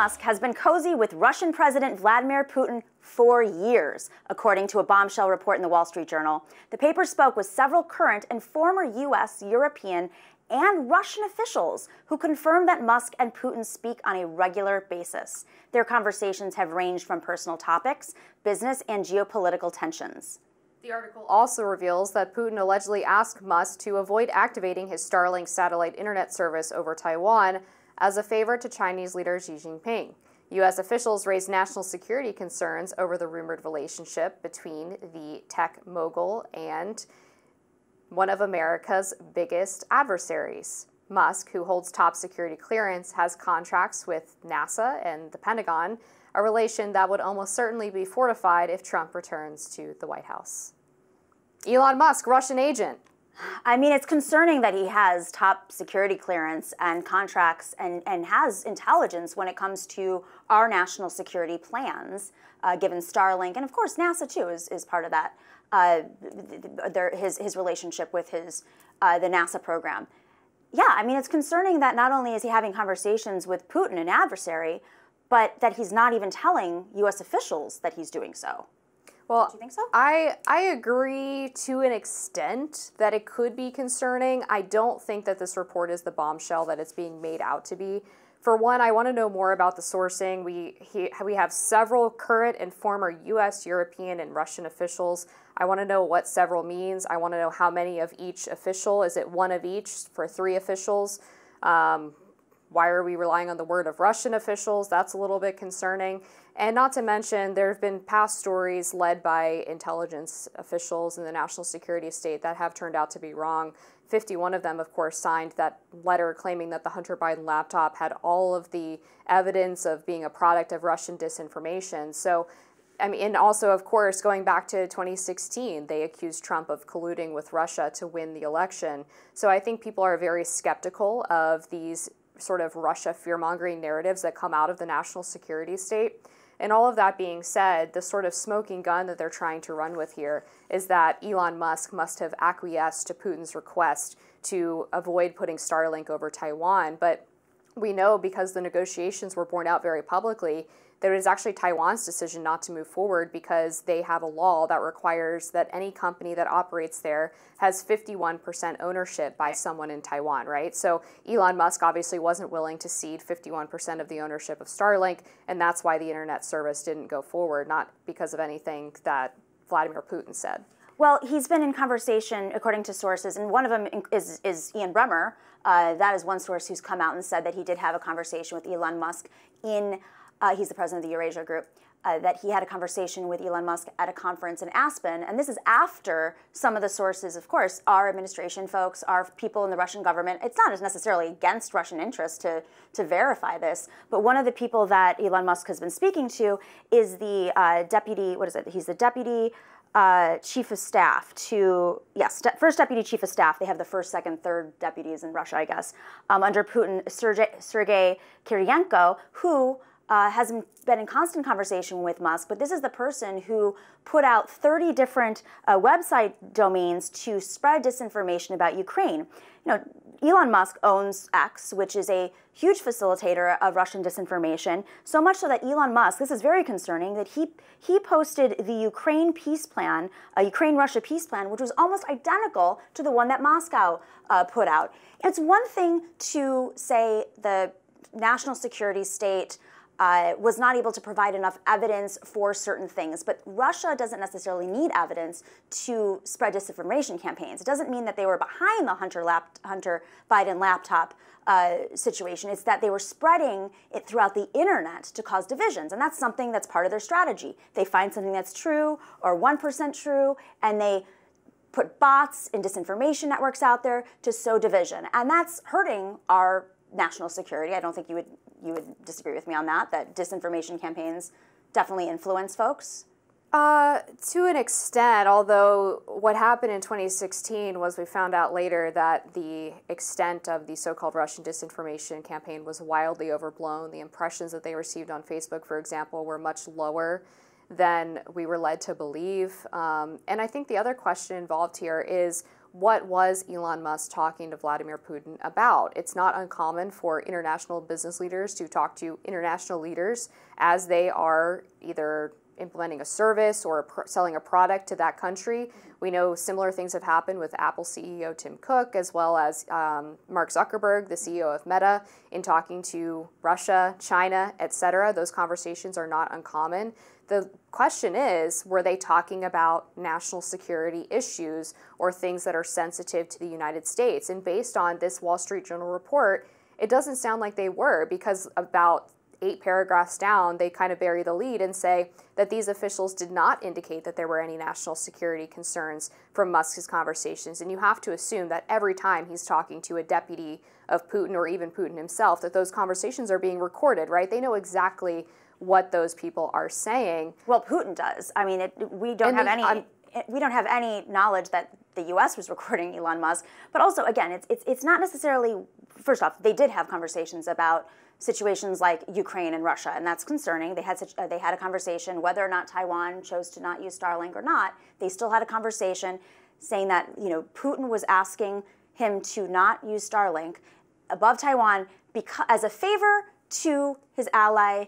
Musk has been cozy with Russian President Vladimir Putin for years, according to a bombshell report in the Wall Street Journal. The paper spoke with several current and former U.S., European, and Russian officials who confirmed that Musk and Putin speak on a regular basis. Their conversations have ranged from personal topics, business, and geopolitical tensions. The article also reveals that Putin allegedly asked Musk to avoid activating his Starlink satellite internet service over Taiwan as a favor to Chinese leader Xi Jinping. U.S. officials raised national security concerns over the rumored relationship between the tech mogul and one of America's biggest adversaries. Musk, who holds top security clearance, has contracts with NASA and the Pentagon, a relation that would almost certainly be fortified if Trump returns to the White House. Elon Musk, Russian agent, I mean, it's concerning that he has top security clearance and contracts and, and has intelligence when it comes to our national security plans, uh, given Starlink. And of course, NASA, too, is, is part of that, uh, his, his relationship with his, uh, the NASA program. Yeah, I mean, it's concerning that not only is he having conversations with Putin, an adversary, but that he's not even telling U.S. officials that he's doing so. Well, Do you think so? I I agree to an extent that it could be concerning. I don't think that this report is the bombshell that it's being made out to be. For one, I want to know more about the sourcing. We he, we have several current and former U.S., European, and Russian officials. I want to know what several means. I want to know how many of each official. Is it one of each for three officials? Um, why are we relying on the word of Russian officials? That's a little bit concerning. And not to mention, there have been past stories led by intelligence officials in the national security state that have turned out to be wrong. 51 of them, of course, signed that letter claiming that the Hunter Biden laptop had all of the evidence of being a product of Russian disinformation. So, I mean, and also, of course, going back to 2016, they accused Trump of colluding with Russia to win the election. So I think people are very skeptical of these sort of Russia fear mongering narratives that come out of the national security state. And all of that being said, the sort of smoking gun that they're trying to run with here is that Elon Musk must have acquiesced to Putin's request to avoid putting Starlink over Taiwan. But we know because the negotiations were borne out very publicly that it is actually Taiwan's decision not to move forward because they have a law that requires that any company that operates there has 51% ownership by someone in Taiwan, right? So Elon Musk obviously wasn't willing to cede 51% of the ownership of Starlink, and that's why the internet service didn't go forward, not because of anything that Vladimir Putin said. Well, he's been in conversation, according to sources, and one of them is, is Ian Bremmer. Uh, that is one source who's come out and said that he did have a conversation with Elon Musk in uh, he's the president of the Eurasia Group, uh, that he had a conversation with Elon Musk at a conference in Aspen. And this is after some of the sources, of course, our administration folks, our people in the Russian government. It's not as necessarily against Russian interests to, to verify this, but one of the people that Elon Musk has been speaking to is the uh, deputy, what is it? He's the deputy uh, chief of staff to, yes, first deputy chief of staff. They have the first, second, third deputies in Russia, I guess, um, under Putin, Sergei, Sergei Kiriyenko, who uh, has been in constant conversation with Musk, but this is the person who put out 30 different uh, website domains to spread disinformation about Ukraine. You know, Elon Musk owns X, which is a huge facilitator of Russian disinformation, so much so that Elon Musk, this is very concerning, that he, he posted the Ukraine peace plan, a Ukraine-Russia peace plan, which was almost identical to the one that Moscow uh, put out. It's one thing to say the national security state uh, was not able to provide enough evidence for certain things. But Russia doesn't necessarily need evidence to spread disinformation campaigns. It doesn't mean that they were behind the Hunter, lap- Hunter Biden laptop uh, situation. It's that they were spreading it throughout the internet to cause divisions. And that's something that's part of their strategy. They find something that's true or 1% true, and they put bots and disinformation networks out there to sow division. And that's hurting our national security. I don't think you would you would disagree with me on that. That disinformation campaigns definitely influence folks. Uh, to an extent, although what happened in 2016 was we found out later that the extent of the so called Russian disinformation campaign was wildly overblown. The impressions that they received on Facebook, for example, were much lower than we were led to believe. Um, and I think the other question involved here is what was Elon Musk talking to Vladimir Putin about? It's not uncommon for international business leaders to talk to international leaders as they are either implementing a service or a selling a product to that country. We know similar things have happened with Apple CEO Tim Cook, as well as um, Mark Zuckerberg, the CEO of Meta, in talking to Russia, China, etc. Those conversations are not uncommon. The question is were they talking about national security issues or things that are sensitive to the United States? And based on this Wall Street Journal report, it doesn't sound like they were because about eight paragraphs down, they kind of bury the lead and say that these officials did not indicate that there were any national security concerns from Musk's conversations. And you have to assume that every time he's talking to a deputy of Putin or even Putin himself, that those conversations are being recorded, right? They know exactly what those people are saying. Well, Putin does. I mean, it, we don't and have any. Um, we don't have any knowledge that the U.S. was recording Elon Musk. But also, again, it's it's it's not necessarily. First off, they did have conversations about situations like Ukraine and Russia, and that's concerning. They had such, uh, they had a conversation whether or not Taiwan chose to not use Starlink or not. They still had a conversation saying that you know Putin was asking him to not use Starlink above Taiwan because as a favor to his ally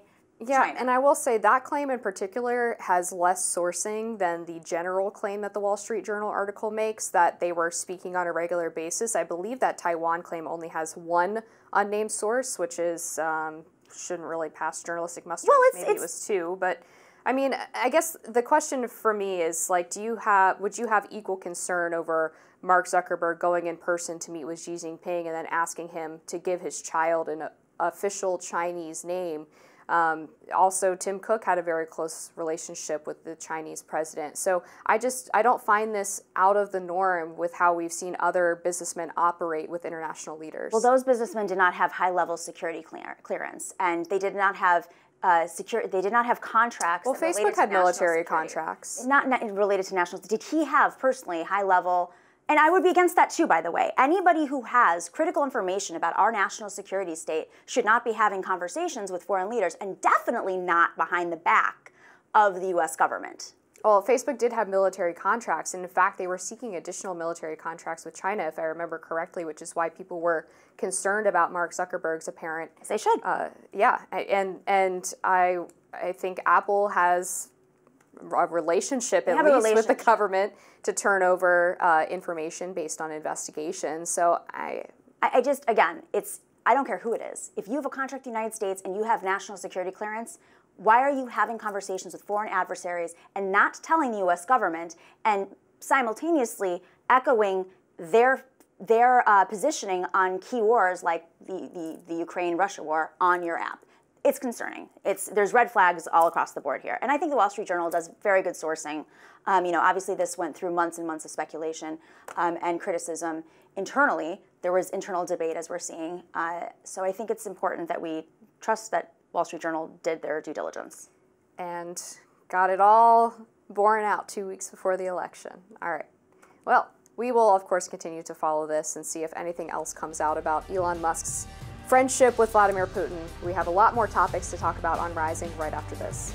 yeah, China. and I will say that claim in particular has less sourcing than the general claim that the Wall Street Journal article makes that they were speaking on a regular basis. I believe that Taiwan claim only has one unnamed source, which is um, shouldn't really pass journalistic muster. Well, it's, maybe it's, it was two, but I mean, I guess the question for me is like, do you have would you have equal concern over Mark Zuckerberg going in person to meet with Xi Jinping and then asking him to give his child an official Chinese name? Um, also, Tim Cook had a very close relationship with the Chinese president. So I just I don't find this out of the norm with how we've seen other businessmen operate with international leaders. Well, those businessmen did not have high level security clear, clearance, and they did not have. Uh, secure, they did not have contracts. Well, Facebook had military contracts. Not, not related to national. Did he have personally high level and I would be against that too, by the way. Anybody who has critical information about our national security state should not be having conversations with foreign leaders, and definitely not behind the back of the US government. Well, Facebook did have military contracts, and in fact, they were seeking additional military contracts with China, if I remember correctly, which is why people were concerned about Mark Zuckerberg's apparent. As they should. Uh, yeah, and and I I think Apple has a relationship at least relationship. with the government to turn over uh, information based on investigations. So I, I just again, it's I don't care who it is. If you have a contract in the United States and you have national security clearance, why are you having conversations with foreign adversaries and not telling the U.S. government and simultaneously echoing their their uh, positioning on key wars like the, the, the Ukraine-Russia war on your app? It's concerning. It's there's red flags all across the board here, and I think the Wall Street Journal does very good sourcing. Um, you know, obviously this went through months and months of speculation um, and criticism internally. There was internal debate, as we're seeing. Uh, so I think it's important that we trust that Wall Street Journal did their due diligence and got it all borne out two weeks before the election. All right. Well, we will of course continue to follow this and see if anything else comes out about Elon Musk's friendship with Vladimir Putin. We have a lot more topics to talk about on Rising right after this.